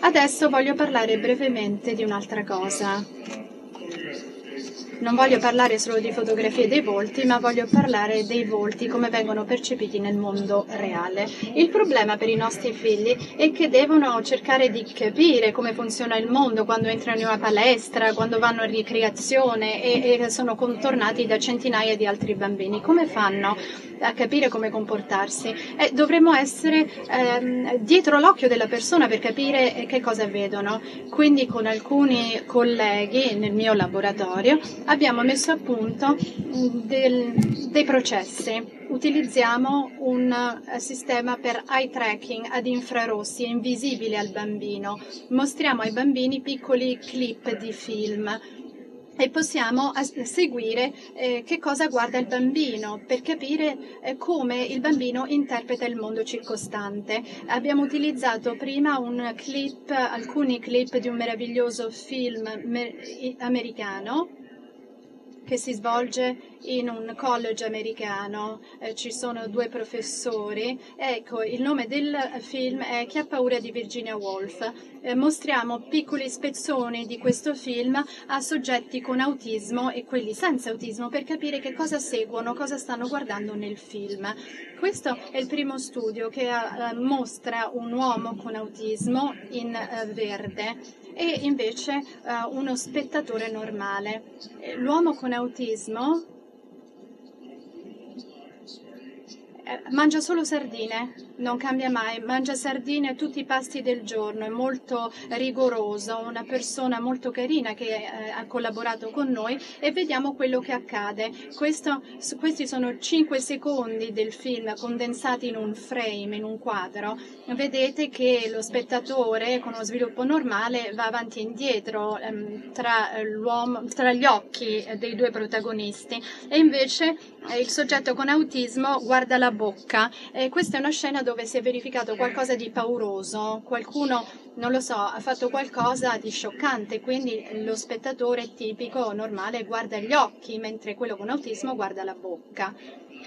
Adesso voglio parlare brevemente di un'altra cosa. Non voglio parlare solo di fotografie dei volti, ma voglio parlare dei volti come vengono percepiti nel mondo reale. Il problema per i nostri figli è che devono cercare di capire come funziona il mondo quando entrano in una palestra, quando vanno a ricreazione e, e sono contornati da centinaia di altri bambini. Come fanno a capire come comportarsi? Eh, dovremmo essere ehm, dietro l'occhio della persona per capire che cosa vedono. Quindi con alcuni colleghi nel mio laboratorio abbiamo messo a punto del, dei processi. Utilizziamo un eh, sistema per eye tracking ad infrarossi, invisibile al bambino. Mostriamo ai bambini piccoli clip di film e possiamo seguire eh, che cosa guarda il bambino per capire eh, come il bambino interpreta il mondo circostante. Abbiamo utilizzato prima clip, alcuni clip di un meraviglioso film americano che si svolge in un college americano. Eh, ci sono due professori. Ecco, il nome del film è Chi ha paura di Virginia Woolf. Eh, mostriamo piccoli spezzoni di questo film a soggetti con autismo e quelli senza autismo per capire che cosa seguono, cosa stanno guardando nel film. Questo è il primo studio che uh, mostra un uomo con autismo in uh, verde e invece uh, uno spettatore normale. L'uomo con autismo eh, mangia solo sardine non cambia mai, mangia sardine tutti i pasti del giorno, è molto rigoroso, una persona molto carina che eh, ha collaborato con noi e vediamo quello che accade. Questo, questi sono 5 secondi del film condensati in un frame, in un quadro. Vedete che lo spettatore con uno sviluppo normale va avanti e indietro ehm, tra, tra, gli occhi dei due protagonisti e invece eh, il soggetto con autismo guarda la bocca. E questa è una scena dove si è verificato qualcosa di pauroso, qualcuno, non lo so, ha fatto qualcosa di scioccante, quindi lo spettatore tipico, normale, guarda gli occhi, mentre quello con autismo guarda la bocca.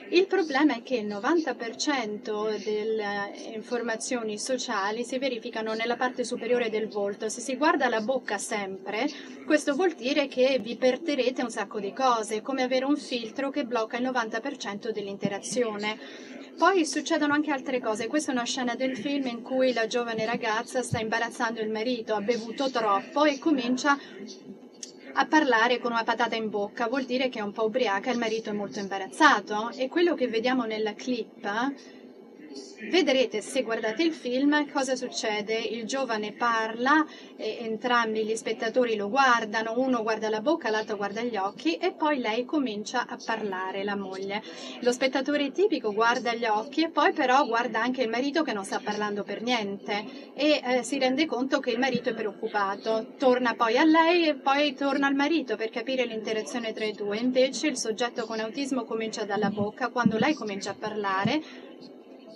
Il problema è che il 90% delle informazioni sociali si verificano nella parte superiore del volto. Se si guarda la bocca sempre, questo vuol dire che vi perderete un sacco di cose, come avere un filtro che blocca il 90% dell'interazione. Poi succedono anche altre cose. Questa è una scena del film in cui la giovane ragazza sta imbarazzando il marito, ha bevuto troppo e comincia a parlare con una patata in bocca. Vuol dire che è un po' ubriaca il marito è molto imbarazzato. E quello che vediamo nella clip Vedrete se guardate il film cosa succede. Il giovane parla, entrambi gli spettatori lo guardano, uno guarda la bocca, l'altro guarda gli occhi e poi lei comincia a parlare, la moglie. Lo spettatore tipico guarda gli occhi e poi però guarda anche il marito che non sta parlando per niente e eh, si rende conto che il marito è preoccupato. Torna poi a lei e poi torna al marito per capire l'interazione tra i due. Invece il soggetto con autismo comincia dalla bocca, quando lei comincia a parlare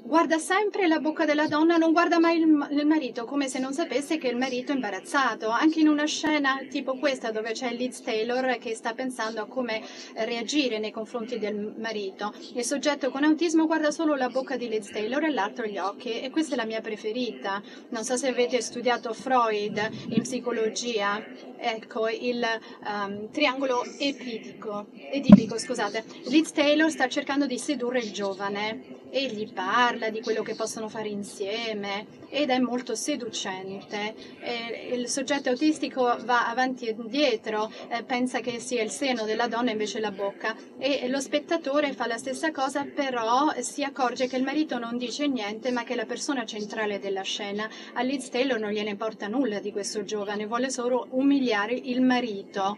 guarda sempre la bocca della donna, non guarda mai il, il, marito, come se non sapesse che il marito è imbarazzato. Anche in una scena tipo questa, dove c'è Liz Taylor che sta pensando a come reagire nei confronti del marito, il soggetto con autismo guarda solo la bocca di Liz Taylor e l'altro gli occhi. E questa è la mia preferita. Non so se avete studiato Freud in psicologia. Ecco, il um, triangolo epidico, edipico, scusate. Liz Taylor sta cercando di sedurre il giovane e gli parla di quello che possono fare insieme ed è molto seducente. E il soggetto autistico va avanti e indietro, eh, pensa che sia il seno della donna invece la bocca e lo spettatore fa la stessa cosa però si accorge che il marito non dice niente ma che è la persona centrale della scena. A Liz Taylor non gliene importa nulla di questo giovane, vuole solo umiliare il marito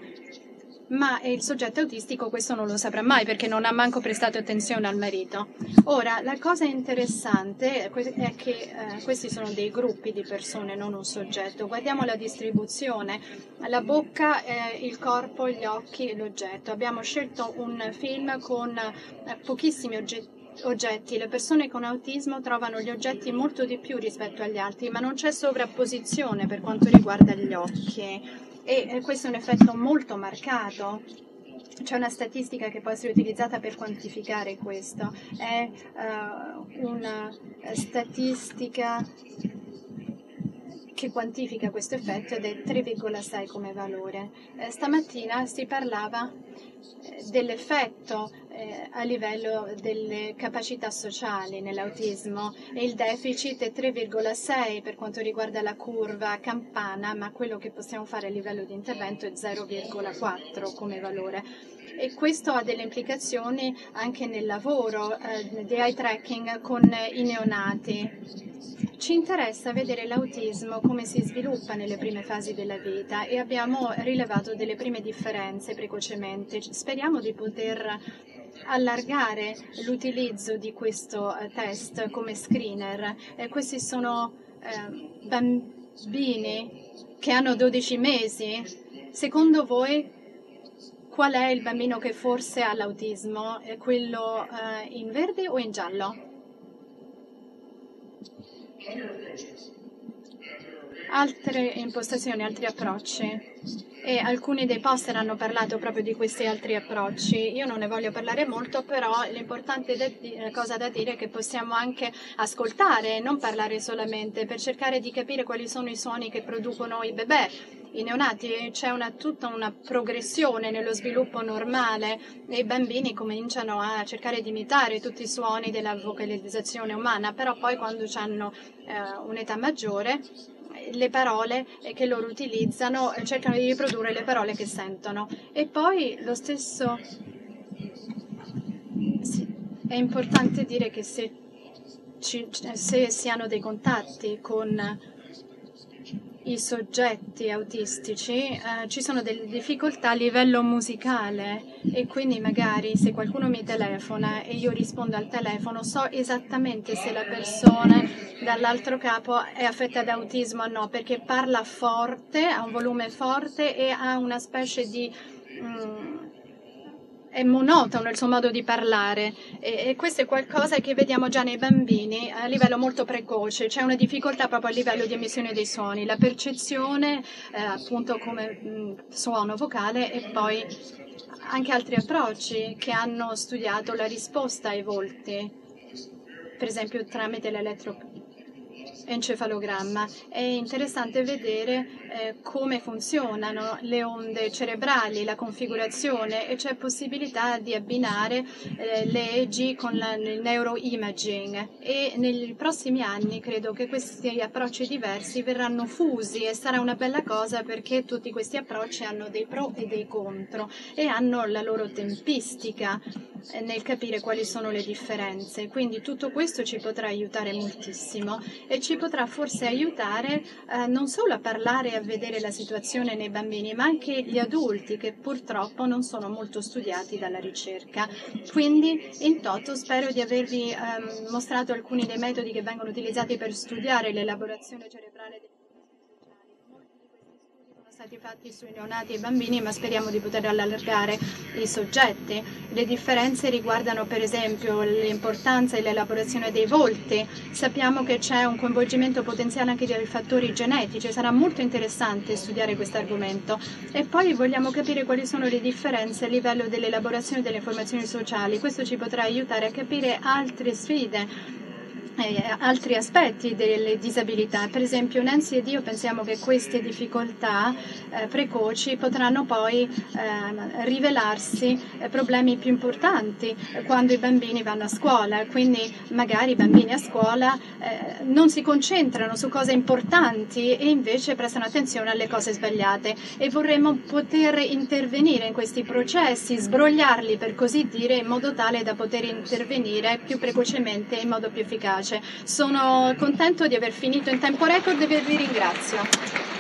ma il soggetto autistico questo non lo saprà mai perché non ha manco prestato attenzione al marito. Ora, la cosa interessante è che eh, questi sono dei gruppi di persone, non un soggetto. Guardiamo la distribuzione, la bocca, eh, il corpo, gli occhi e l'oggetto. Abbiamo scelto un film con eh, pochissimi oggetti oggetti. Le persone con autismo trovano gli oggetti molto di più rispetto agli altri, ma non c'è sovrapposizione per quanto riguarda gli occhi e questo è un effetto molto marcato. C'è una statistica che può essere utilizzata per quantificare questo, è uh, una statistica che quantifica questo effetto ed è 3,6 come valore. Eh, stamattina si parlava eh, dell'effetto eh, a livello delle capacità sociali nell'autismo e il deficit è 3,6 per quanto riguarda la curva campana, ma quello che possiamo fare a livello di intervento è 0,4 come valore. E questo ha delle implicazioni anche nel lavoro eh, di eye tracking con i neonati. Ci interessa vedere l'autismo come si sviluppa nelle prime fasi della vita e abbiamo rilevato delle prime differenze precocemente. Speriamo di poter allargare l'utilizzo di questo eh, test come screener. Eh, questi sono eh, bambini che hanno 12 mesi. Secondo voi qual è il bambino che forse ha l'autismo? È quello eh, in verde o in giallo? Altre impostazioni, altri approcci e alcuni dei poster hanno parlato proprio di questi altri approcci. Io non ne voglio parlare molto, però l'importante de- cosa da dire è che possiamo anche ascoltare non parlare solamente per cercare di capire quali sono i suoni che producono i bebè. I neonati c'è una, tutta una progressione nello sviluppo normale e i bambini cominciano a cercare di imitare tutti i suoni della vocalizzazione umana, però poi quando hanno eh, un'età maggiore le parole che loro utilizzano, cercano di riprodurre le parole che sentono. E poi lo stesso sì, è importante dire che se, ci, se si hanno dei contatti con i soggetti autistici eh, ci sono delle difficoltà a livello musicale e quindi magari se qualcuno mi telefona e io rispondo al telefono so esattamente se la persona dall'altro capo è affetta da autismo o no perché parla forte, ha un volume forte e ha una specie di... Mm, è monotono il suo modo di parlare e, e, questo è qualcosa che vediamo già nei bambini a livello molto precoce, c'è una difficoltà proprio a livello di emissione dei suoni, la percezione eh, appunto come mh, suono vocale e poi anche altri approcci che hanno studiato la risposta ai volti, per esempio tramite l'elettroencefalogramma encefalogramma. È interessante vedere eh, come funzionano le onde cerebrali, la configurazione e c'è possibilità di abbinare eh, le EG con la, il neuroimaging e nei prossimi anni credo che questi approcci diversi verranno fusi e sarà una bella cosa perché tutti questi approcci hanno dei pro e dei contro e hanno la loro tempistica eh, nel capire quali sono le differenze. Quindi tutto questo ci potrà aiutare moltissimo e ci potrà forse aiutare eh, non solo a parlare e a vedere la situazione nei bambini, ma anche gli adulti che purtroppo non sono molto studiati dalla ricerca. Quindi in toto spero di avervi ehm, mostrato alcuni dei metodi che vengono utilizzati per studiare l'elaborazione cerebrale stati fatti sui neonati e bambini, ma speriamo di poter allargare i soggetti. Le differenze riguardano per esempio l'importanza e l'elaborazione dei volti. Sappiamo che c'è un coinvolgimento potenziale anche dei fattori genetici, sarà molto interessante studiare questo argomento. E poi vogliamo capire quali sono le differenze a livello dell'elaborazione delle informazioni sociali. Questo ci potrà aiutare a capire altre sfide altri aspetti delle disabilità. Per esempio Nancy ed io pensiamo che queste difficoltà eh, precoci potranno poi eh, rivelarsi eh, problemi più importanti quando i bambini vanno a scuola, quindi magari i bambini a scuola eh, non si concentrano su cose importanti e invece prestano attenzione alle cose sbagliate. E vorremmo poter intervenire in questi processi, sbrogliarli per così dire, in modo tale da poter intervenire più precocemente e in modo più efficace efficace. Sono contento di aver finito in tempo record e vi ringrazio.